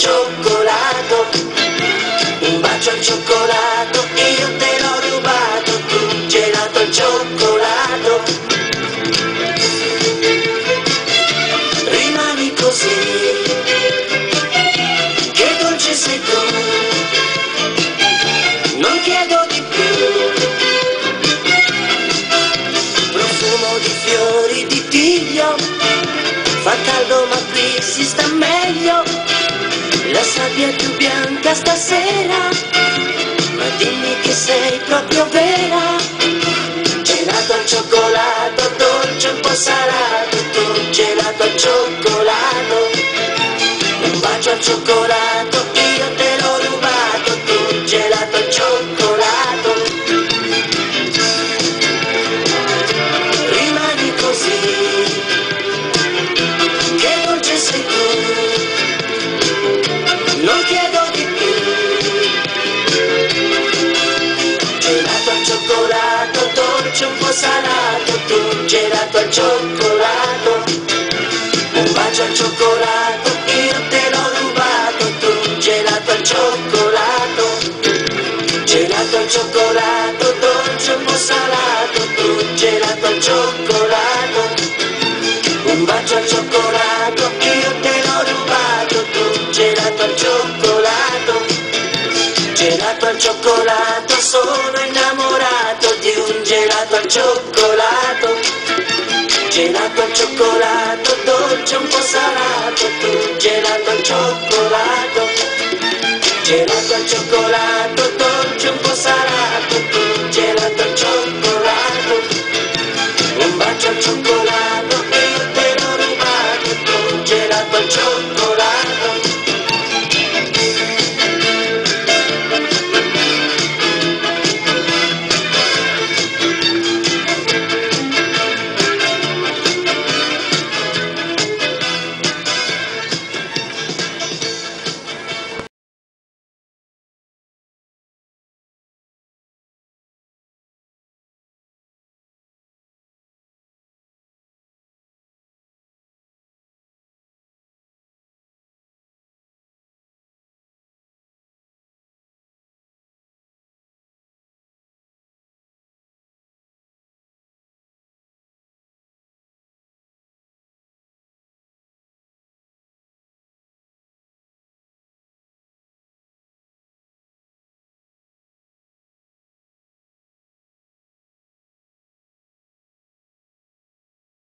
cioccolato, un bacio al cioccolato, io te l'ho rubato, tu gelato al cioccolato. Rimani così, che dolce sei tu, non chiedo di più. Profumo di fiori di tiglio, fa caldo ma qui si sta meglio. La sabbia più bianca stasera, ma dimmi che sei proprio vera. Gelato al cioccolato, dolce un po' salato, tu gelato al cioccolato. Un bacio al cioccolato, al cioccolato, dolce un po' salato, tu gelato al cioccolato. Un bacio al cioccolato, io te l'ho rubato, tu gelato al cioccolato. Gelato al cioccolato, dolce un po' salato, tu gelato al cioccolato. Un bacio al cioccolato, io te l'ho rubato, tu gelato al cioccolato. Gelato al cioccolato, sono innamorato cioccolato, gelato al cioccolato, dolce un po' salato, gelato al cioccolato, gelato al cioccolato.